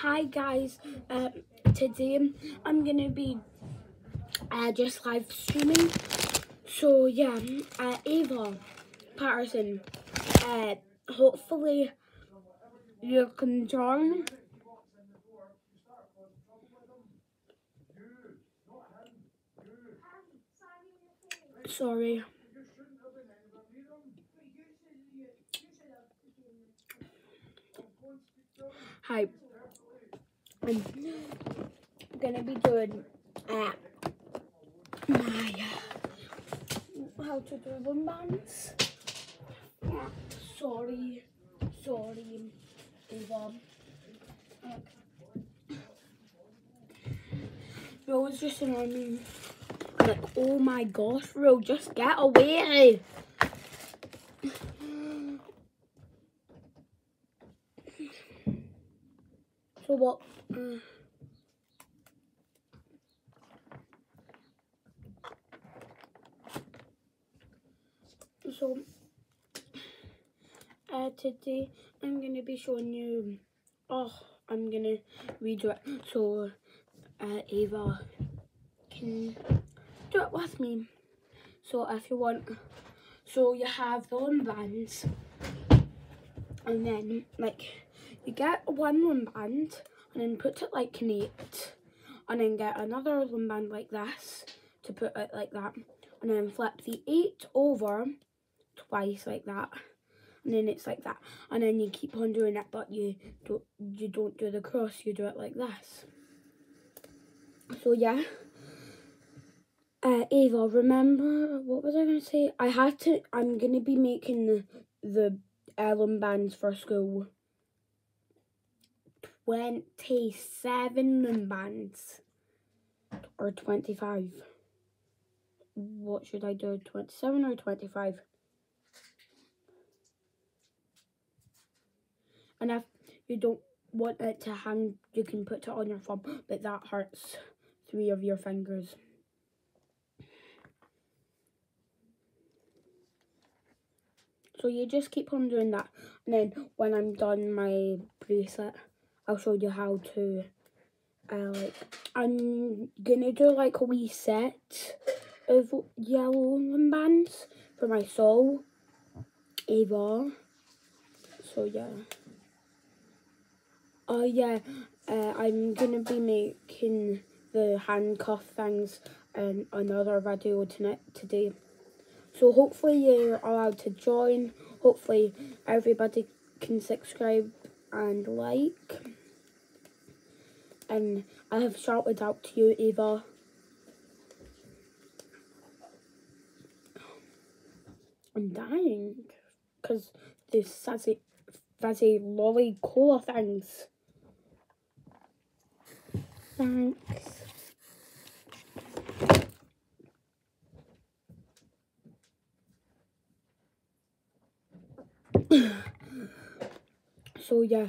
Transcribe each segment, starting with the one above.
Hi guys, uh, today I'm gonna be uh, just live streaming. So yeah, uh, Ava Patterson, uh, hopefully you can join. Sorry. Hi. I'm gonna be doing uh, my uh, how to do loom bands. Sorry, sorry, Eva. Rose just annoying me. Like, oh my gosh, Rose, just get away. So what? Uh, so uh, today I'm gonna be showing you. Oh, I'm gonna redo it so uh, Ava can do it with me. So if you want, so you have the bands, and then like you get one loom band and then put it like eight and then get another loom band like this to put it like that and then flip the eight over twice like that and then it's like that and then you keep on doing it but you don't you don't do the cross you do it like this so yeah uh, Ava, remember, what was I to say? I had to, I'm to be making the, the Ellen bands for school. 27 bands. Or 25. What should I do? 27 or 25? And if you don't want it to hang, you can put it on your thumb, but that hurts three of your fingers. So you just keep on doing that. And then when I'm done my bracelet, I'll show you how to, uh, like, I'm gonna do like a wee set of yellow bands for my soul, Ava. So yeah. Oh yeah, uh, I'm gonna be making the handcuff things in another video tonight today. So hopefully you're allowed to join. Hopefully everybody can subscribe and like. And I have shouted out to you, Eva. I'm dying because this sassy, fuzzy lolly cola things. Thanks. so yeah,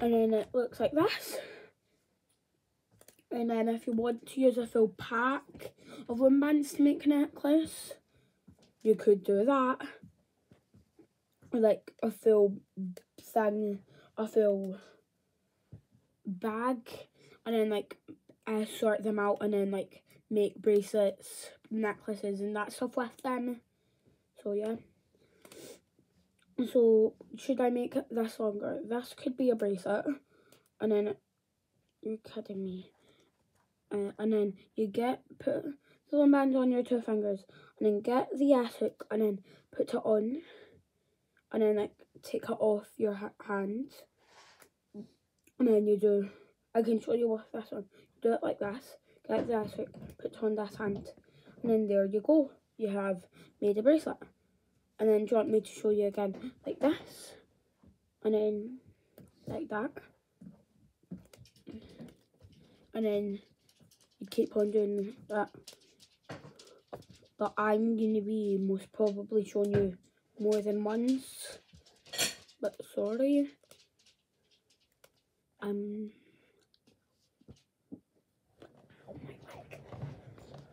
and then it looks like this. And then if you want to use a full pack of bands to make a necklace, you could do that. Like a full thing, a full bag, and then like uh, sort them out and then like make bracelets, necklaces and that stuff with them. So yeah. So, should I make this longer? This could be a bracelet. And then, you're kidding me. Uh, and then you get, put the band on your two fingers. And then get the elastic and then put it on. And then, like, take it off your ha hand. And then you do, I can show you what this one. Do it like this. Get the elastic, put on that hand. And then there you go. You have made a bracelet and then do you want me to show you again like this and then like that and then you keep on doing that but I'm going to be most probably showing you more than once but sorry um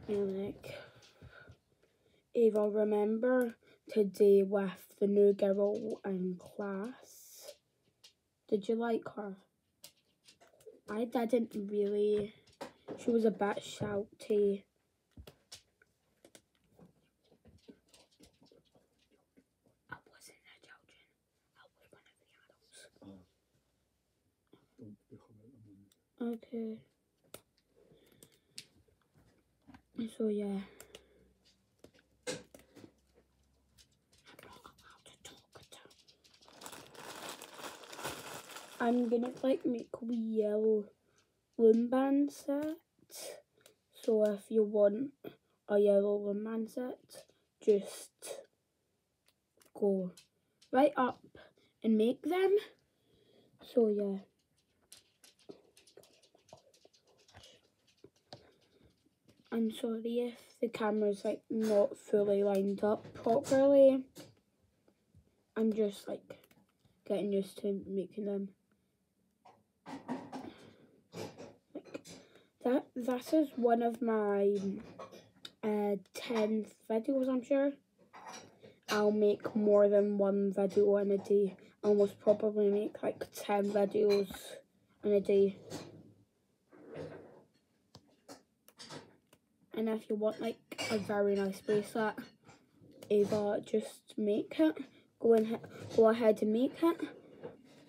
oh my like Ava remember today with the new girl in class. Did you like her? I didn't really. She was a bit shouty. I wasn't the children. I was one of the adults. Don't become it. I mean, Okay. So yeah. I'm not allowed to talk to. I'm gonna like make a yellow loom band set. So if you want a yellow band set, just go right up and make them. So yeah. I'm sorry if the camera's like not fully lined up properly. I'm just like getting used to making them. Like that that is one of my uh tenth videos I'm sure. I'll make more than one video in a day. I'll most probably make like ten videos in a day. And if you want like a very nice bracelet, Ava, just make it. Go and go ahead and make it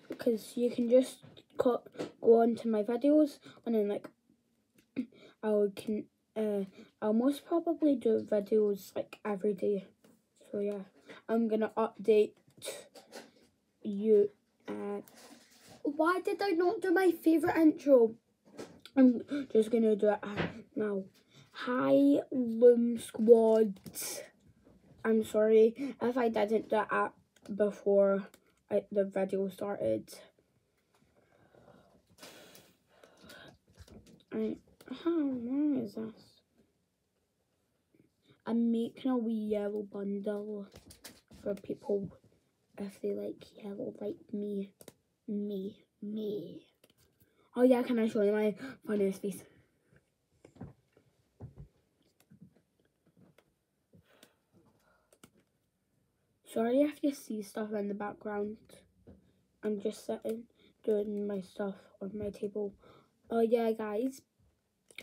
because you can just go on to my videos and then like I can uh I'll most probably do videos like every day. So yeah, I'm gonna update you. Uh, why did I not do my favorite intro? I'm just gonna do it uh, now. Hi, Loom Squad. I'm sorry if I didn't do that before I, the video started. I, how long is this? I'm making a wee yellow bundle for people if they like yellow like me. Me. Me. Oh yeah, can I show you my funniest face? Sorry if you see stuff in the background. I'm just sitting doing my stuff on my table. Oh yeah, guys.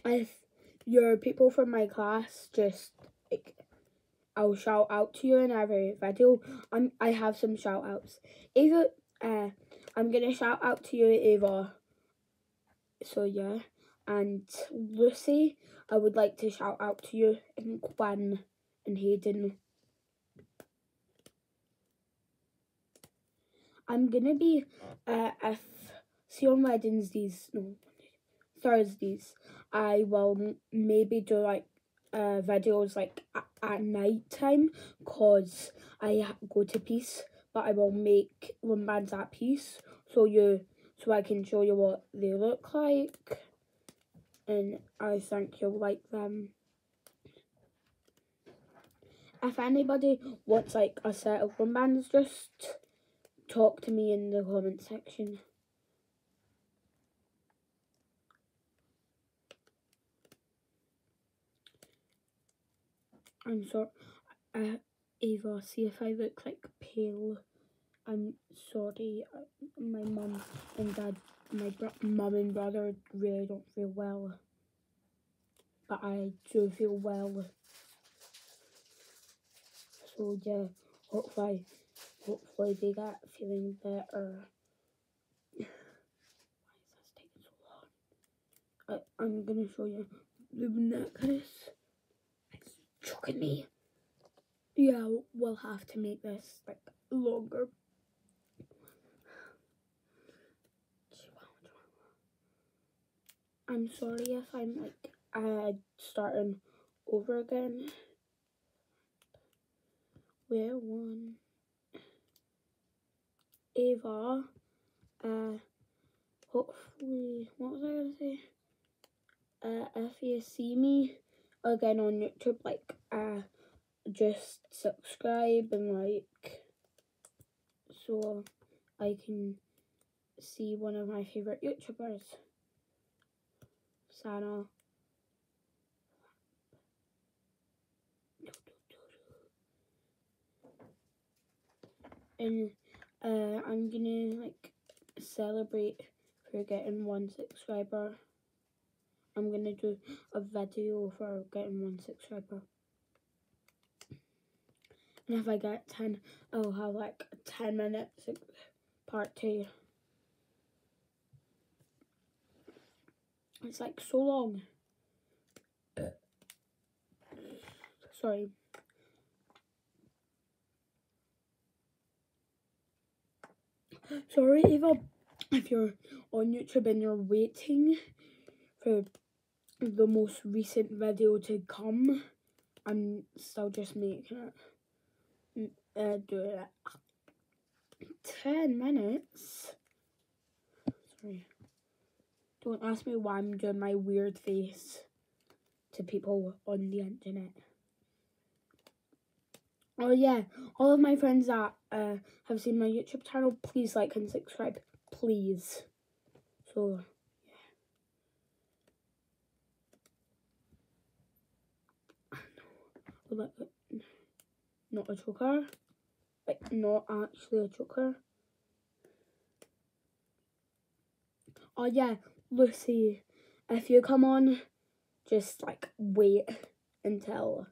If you're people from my class, just like, I'll shout out to you in every video. I'm I have some shout outs. Ava, uh, I'm gonna shout out to you, Ava. So yeah, and Lucy, I would like to shout out to you, and Quinn and Hayden. I'm gonna be uh if see on Wednesdays no Thursdays I will maybe do like uh videos like at, at night time cause I go to peace but I will make loom bands at peace so you so I can show you what they look like and I think you'll like them. If anybody wants like a set of loom bands just talk to me in the comment section. I'm sorry, uh, Ava, see if I look like pale. I'm sorry, uh, my mum and dad, my mum and brother really don't feel well. But I do feel well. So yeah, hopefully hopefully they get feeling better. Why is this taking so long? I, I'm gonna show you the necklace. It's choking me. Yeah, we'll have to make this like longer. I'm sorry if I'm like uh starting over again. Where one. Ava, uh, hopefully, what was I gonna say? Uh, if you see me again on YouTube, like, uh, just subscribe and like, so I can see one of my favorite YouTubers, Sana. And uh, I'm gonna like celebrate for getting one subscriber. I'm gonna do a video for getting one subscriber. And if I get 10, I'll have like 10 minutes part 2. It's like so long. Sorry. Sorry, Eva, if you're on YouTube and you're waiting for the most recent video to come, I'm still just making it. Mm, uh, do it. 10 minutes. Sorry. Don't ask me why I'm doing my weird face to people on the internet. Oh yeah, all of my friends that uh, have seen my YouTube channel, please like and subscribe, please. So, yeah. Not a choker. Like, not actually a choker. Oh yeah, Lucy, if you come on, just like wait until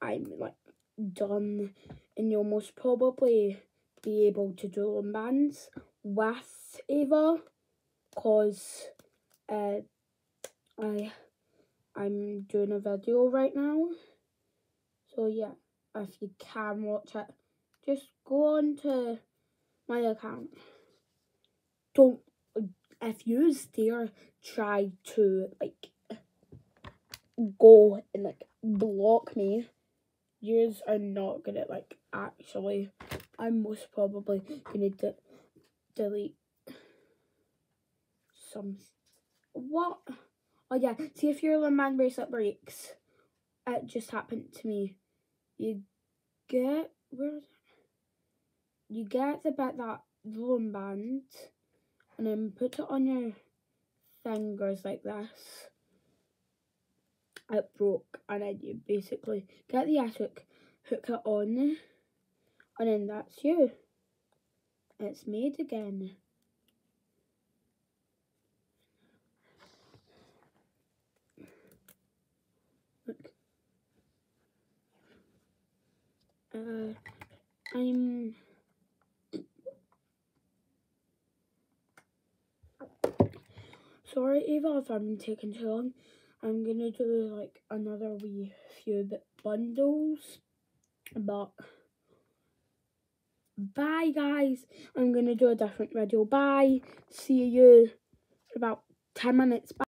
I'm like done and you'll most probably be able to do them bands with Eva cause uh, I I'm doing a video right now so yeah if you can watch it just go on to my account. Don't if you dare try to like go and like block me. Yours are not gonna like actually I'm most probably gonna de delete some what? Oh yeah see if your little man bracelet breaks. It just happened to me you get where you get the bit that the band and then put it on your fingers like this it broke and then you basically get the attic, hook it on and then that's you. It's made again. Look. Uh, I'm sorry Eva if I'm taking too long. I'm gonna do like another wee few bundles, but bye guys. I'm gonna do a different video. Bye. See you about 10 minutes. Bye.